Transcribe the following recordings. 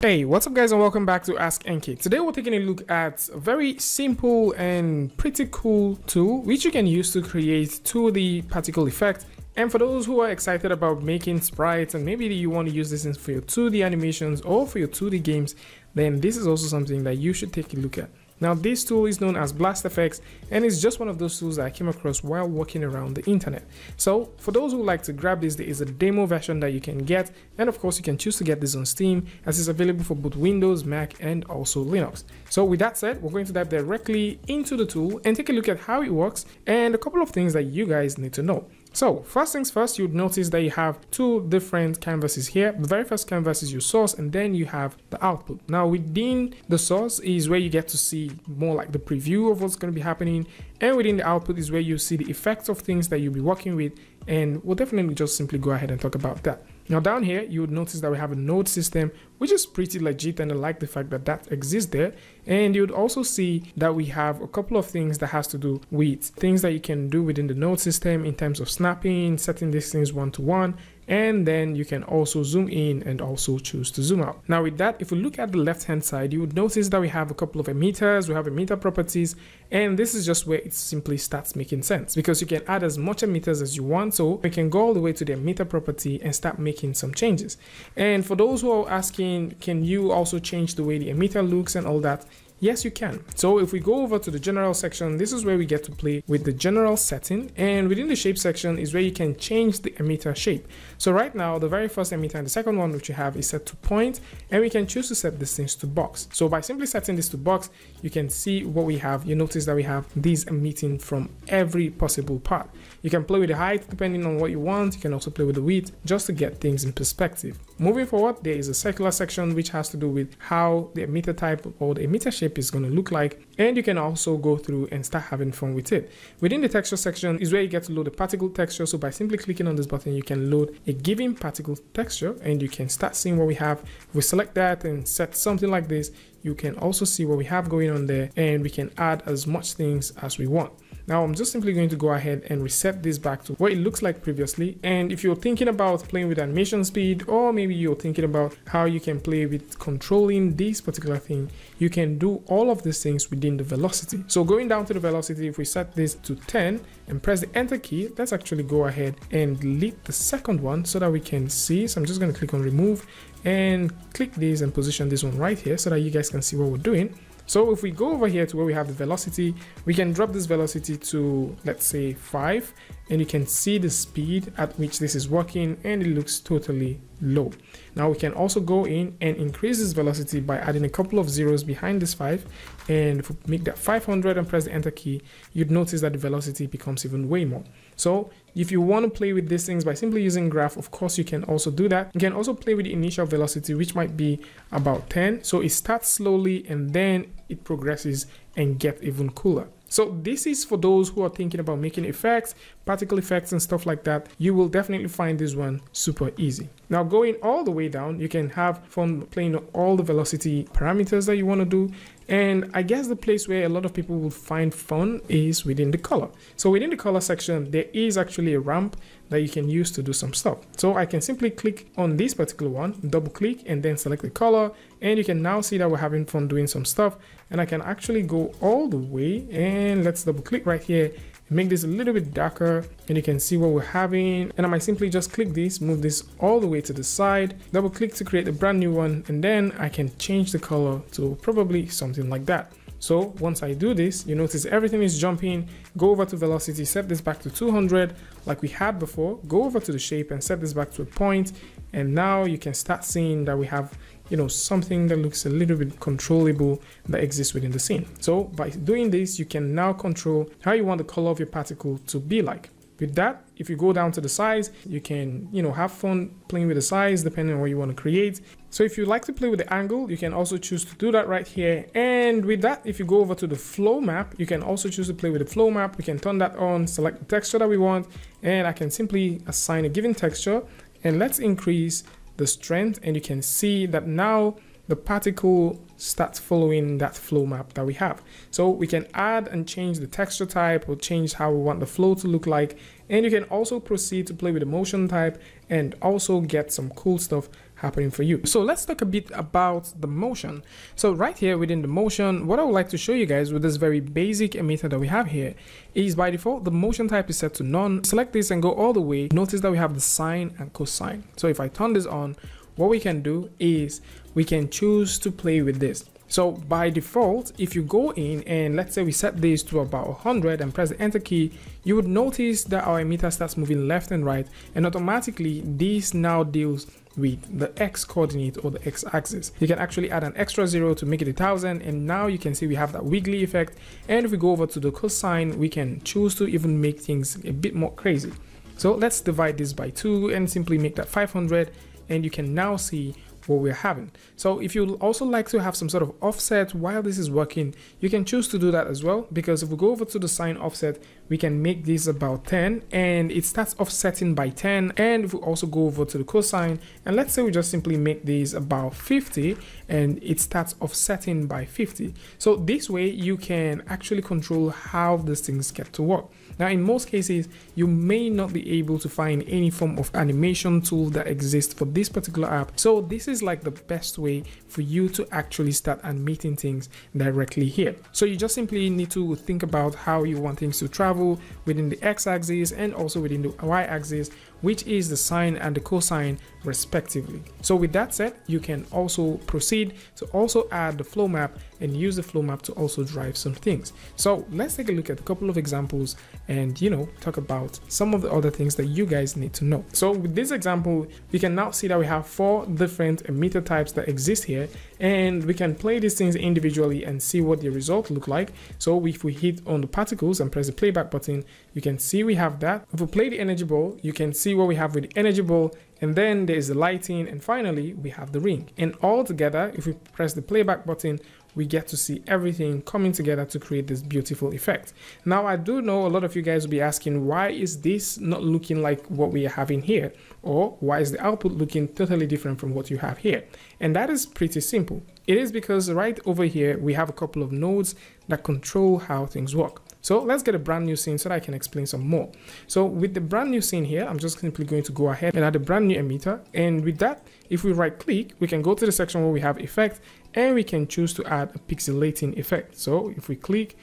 Hey, what's up guys and welcome back to Ask NK. Today we're taking a look at a very simple and pretty cool tool which you can use to create 2D particle effect. And for those who are excited about making sprites and maybe you want to use this for your 2D animations or for your 2D games, then this is also something that you should take a look at. Now this tool is known as BlastFX and it's just one of those tools that I came across while walking around the internet. So for those who like to grab this, there is a demo version that you can get and of course you can choose to get this on Steam as it's available for both Windows, Mac and also Linux. So with that said, we're going to dive directly into the tool and take a look at how it works and a couple of things that you guys need to know. So first things first, you'd notice that you have two different canvases here. The very first canvas is your source and then you have the output. Now within the source is where you get to see more like the preview of what's going to be happening and within the output is where you see the effects of things that you'll be working with and we'll definitely just simply go ahead and talk about that. Now down here, you would notice that we have a node system, which is pretty legit and I like the fact that that exists there. And you would also see that we have a couple of things that has to do with things that you can do within the node system in terms of snapping, setting these things one to one, and then you can also zoom in and also choose to zoom out. Now with that, if we look at the left hand side, you would notice that we have a couple of emitters, we have emitter properties, and this is just where it simply starts making sense because you can add as much emitters as you want. So we can go all the way to the emitter property and start making some changes. And for those who are asking, can you also change the way the emitter looks and all that? Yes, you can. So if we go over to the general section, this is where we get to play with the general setting. And within the shape section is where you can change the emitter shape. So right now, the very first emitter and the second one which you have is set to point, and we can choose to set these things to box. So by simply setting this to box, you can see what we have. You notice that we have these emitting from every possible part. You can play with the height depending on what you want. You can also play with the width just to get things in perspective. Moving forward, there is a circular section which has to do with how the emitter type or the emitter shape is going to look like and you can also go through and start having fun with it. Within the texture section is where you get to load the particle texture so by simply clicking on this button you can load a given particle texture and you can start seeing what we have. If we select that and set something like this you can also see what we have going on there and we can add as much things as we want. Now I'm just simply going to go ahead and reset this back to what it looks like previously. And if you're thinking about playing with animation speed, or maybe you're thinking about how you can play with controlling this particular thing, you can do all of these things within the velocity. So going down to the velocity, if we set this to 10 and press the enter key, let's actually go ahead and delete the second one so that we can see. So I'm just going to click on remove and click this and position this one right here so that you guys can see what we're doing. So if we go over here to where we have the velocity, we can drop this velocity to, let's say 5, and you can see the speed at which this is working and it looks totally low. Now we can also go in and increase this velocity by adding a couple of zeros behind this 5 and if we make that 500 and press the enter key, you'd notice that the velocity becomes even way more. So if you want to play with these things by simply using graph, of course you can also do that. You can also play with the initial velocity, which might be about 10. So it starts slowly and then it progresses and get even cooler. So this is for those who are thinking about making effects, particle effects and stuff like that. You will definitely find this one super easy. Now going all the way down, you can have fun playing all the velocity parameters that you want to do. And I guess the place where a lot of people will find fun is within the color. So within the color section, there is actually a ramp that you can use to do some stuff. So I can simply click on this particular one, double click and then select the color. And you can now see that we're having fun doing some stuff. And I can actually go all the way and let's double click right here make this a little bit darker and you can see what we're having and I might simply just click this move this all the way to the side double click to create a brand new one and then I can change the color to probably something like that so once I do this, you notice everything is jumping, go over to velocity, set this back to 200 like we had before, go over to the shape and set this back to a point, and now you can start seeing that we have you know something that looks a little bit controllable that exists within the scene. So by doing this, you can now control how you want the color of your particle to be like. With that, if you go down to the size, you can, you know, have fun playing with the size depending on what you want to create. So if you like to play with the angle, you can also choose to do that right here. And with that, if you go over to the flow map, you can also choose to play with the flow map. We can turn that on, select the texture that we want, and I can simply assign a given texture. And let's increase the strength and you can see that now the particle starts following that flow map that we have. So we can add and change the texture type or change how we want the flow to look like. And you can also proceed to play with the motion type and also get some cool stuff happening for you. So let's talk a bit about the motion. So right here within the motion, what I would like to show you guys with this very basic emitter that we have here is by default, the motion type is set to none. Select this and go all the way. Notice that we have the sine and cosine. So if I turn this on, what we can do is we can choose to play with this. So by default, if you go in and let's say we set this to about 100 and press the enter key, you would notice that our emitter starts moving left and right and automatically this now deals with the x coordinate or the x axis. You can actually add an extra zero to make it a thousand and now you can see we have that wiggly effect and if we go over to the cosine we can choose to even make things a bit more crazy. So let's divide this by two and simply make that 500 and you can now see what we're having. So if you also like to have some sort of offset while this is working, you can choose to do that as well because if we go over to the sine offset, we can make this about 10 and it starts offsetting by 10 and if we also go over to the cosine and let's say we just simply make this about 50 and it starts offsetting by 50. So this way you can actually control how these things get to work. Now, in most cases, you may not be able to find any form of animation tool that exists for this particular app. So this is like the best way for you to actually start animating things directly here. So you just simply need to think about how you want things to travel within the x-axis and also within the y-axis which is the sine and the cosine respectively. So with that said, you can also proceed to also add the flow map and use the flow map to also drive some things. So let's take a look at a couple of examples and you know talk about some of the other things that you guys need to know. So with this example, we can now see that we have four different emitter types that exist here and we can play these things individually and see what the result look like. So if we hit on the particles and press the playback button, you can see we have that. If we play the energy ball, you can see what we have with the energy ball and then there's the lighting and finally we have the ring. And all together, if we press the playback button, we get to see everything coming together to create this beautiful effect. Now, I do know a lot of you guys will be asking, why is this not looking like what we are having here? Or why is the output looking totally different from what you have here? And that is pretty simple. It is because right over here, we have a couple of nodes that control how things work. So let's get a brand new scene so that I can explain some more. So with the brand new scene here, I'm just simply going to go ahead and add a brand new emitter. And with that, if we right click, we can go to the section where we have effect and we can choose to add a pixelating effect. So if we click,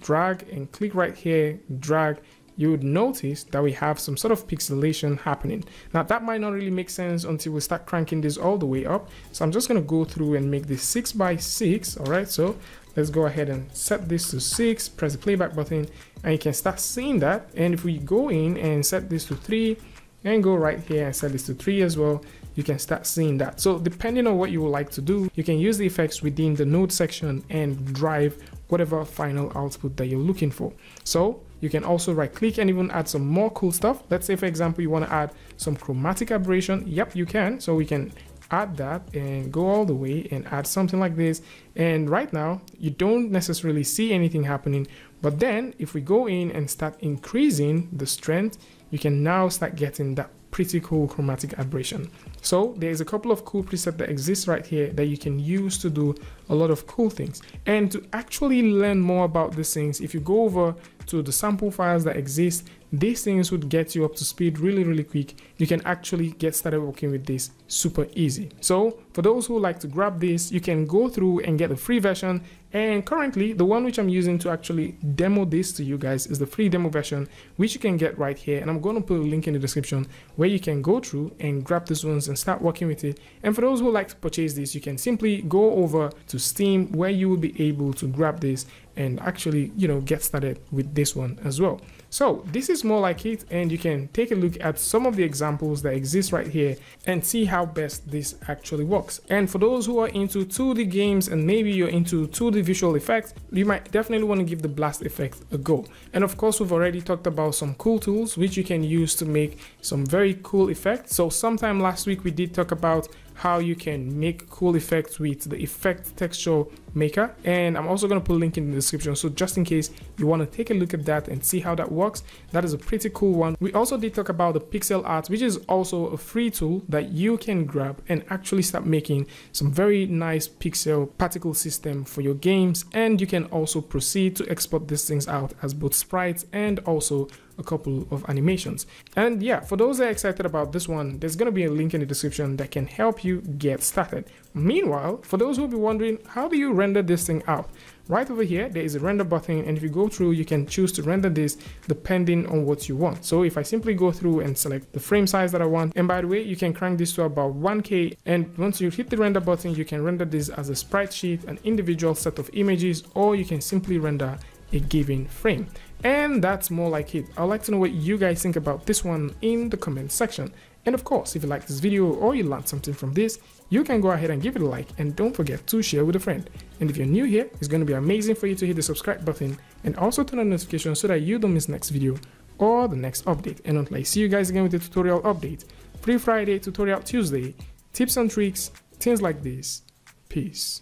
drag and click right here, drag, you would notice that we have some sort of pixelation happening. Now that might not really make sense until we start cranking this all the way up. So I'm just gonna go through and make this six by six. All right, so let's go ahead and set this to 6 press the playback button and you can start seeing that and if we go in and set this to 3 and go right here and set this to 3 as well you can start seeing that. So depending on what you would like to do you can use the effects within the node section and drive whatever final output that you're looking for. So you can also right click and even add some more cool stuff. Let's say for example you want to add some chromatic aberration. Yep you can. So we can add that and go all the way and add something like this. And right now you don't necessarily see anything happening. But then if we go in and start increasing the strength you can now start getting that pretty cool chromatic aberration so there's a couple of cool presets that exist right here that you can use to do a lot of cool things. And to actually learn more about these things if you go over to the sample files that exist these things would get you up to speed really really quick. You can actually get started working with this super easy. So for those who like to grab this you can go through and get the free version. And currently the one which i'm using to actually demo this to you guys is the free demo version which you can get right here. And i'm going to put a link in the description where you can go through and grab these ones and start working with it. And for those who like to purchase this you can simply go over to steam where you will be able to grab this and actually you know get started with this one as well. So this is more like it and you can take a look at some of the examples that exist right here and see how best this actually works. And for those who are into 2d games and maybe you're into 2d visual effects you might definitely want to give the BlastFX a go. And of course we've already talked about some cool tools which you can use to make some very cool effects. So sometime last week we did talk about how you can make cool effects with the effect texture maker. And I'm also going to put a link in the description so just in case you want to take a look at that and see how that works that is a pretty cool one. We also did talk about the pixel art which is also a free tool that you can grab and actually start making some very nice pixel particle system for your games. And you can also proceed to export these things out as both sprites and also a couple of animations. And yeah, for those that are excited about this one, there's going to be a link in the description that can help you get started. Meanwhile, for those who will be wondering, how do you render this thing out? Right over here, there is a render button and if you go through, you can choose to render this depending on what you want. So if I simply go through and select the frame size that I want, and by the way, you can crank this to about 1K and once you hit the render button, you can render this as a sprite sheet, an individual set of images, or you can simply render a given frame. And that's more like it. I'd like to know what you guys think about this one in the comment section. And of course, if you like this video or you learned something from this, you can go ahead and give it a like and don't forget to share with a friend. And if you're new here, it's going to be amazing for you to hit the subscribe button and also turn on notifications so that you don't miss next video or the next update. And until I see you guys again with the tutorial update, Free Friday, Tutorial Tuesday, tips and tricks, things like this. Peace.